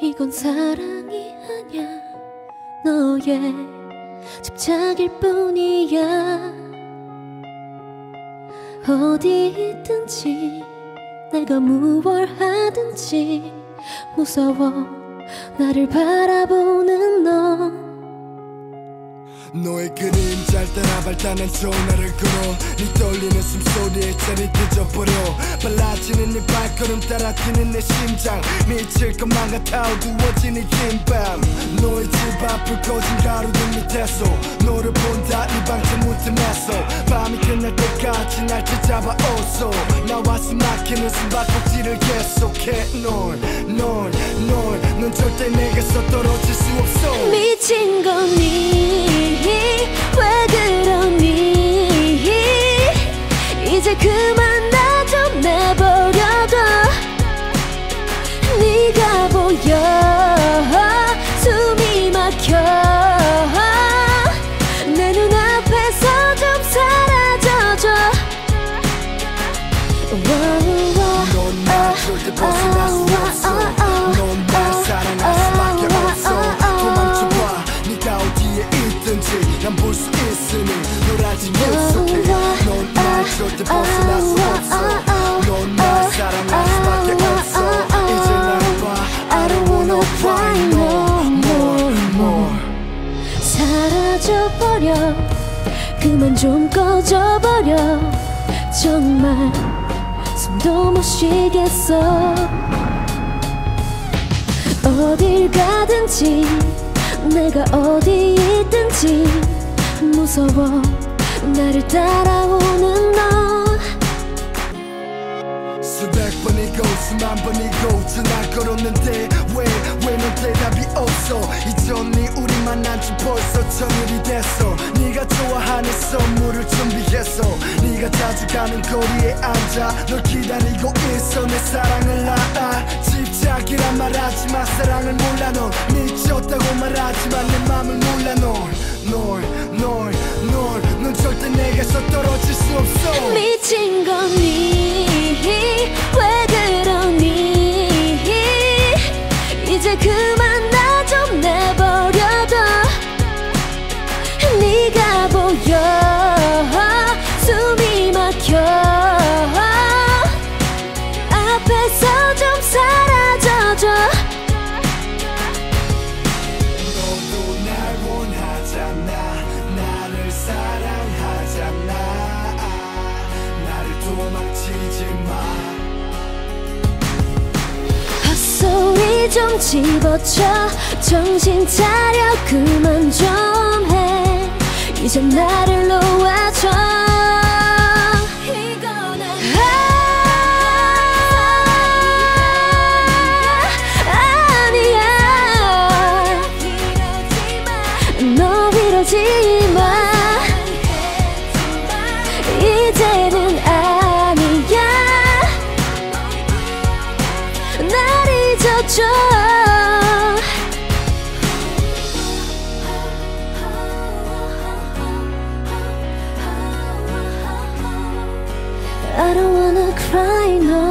이건 사랑이 아니야. 너의 집착일 뿐이야. 어디 있든지 내가 무얼 하든지 무서워 나를 바라보는 너 너의 그림 잘 따라 발단한 전화를 걸어 네 떨리는 숨소리에 자리 늦어버려 빨라지는 네 발걸음 따라 뛰는 내 심장 미칠 것만 같아 어두워진 이 긴밤 너의 집 앞을 꺼진 가로등 밑에서 너를 본다 네 방채 무틈에서 밤이 끝날 때까지 날 붙잡아 어서 나와 숨막히는 숨바꼭질을 계속해 넌넌넌넌 절대 내게서 떨어질 수 없어. 미친 거니 이제 그만 나 좀 내버려둬 네가 보여 숨이 막혀 내 눈앞에서 좀 사라져줘 넌날 절대 벗어날 수 없어 넌날 사랑할 수밖에 없어 도망쳐봐 네가 어디에 있든지 난 볼 수 있으니 널 아직 cry no more more. 사라져버려. 그만 좀 꺼져버려. 정말 숨도 못 쉬겠어. 어딜 가든지 내가 어디 있든지 무서워. 나를 따라오는 너. 수백 번이고 수만 번이고 전화 걸었는데 천일이 됐어. 네가 좋아하는 선물을 준비했어. 네가 자주 가는 거리에 앉아 널 기다리고 있어. 내 사랑을 알아 집착이란 말하지마. 사랑을 몰라 넌. 미쳤다고 말하지만 내 맘을 몰라 넌널널널넌 절대 내게서 떨어질 수 없어. 미친 거니? 왜 그러니? 이제 그만 좀 집어쳐. 정신 차려 그만 좀 해. 이제 나를 놓아줘 I don't wanna cry no.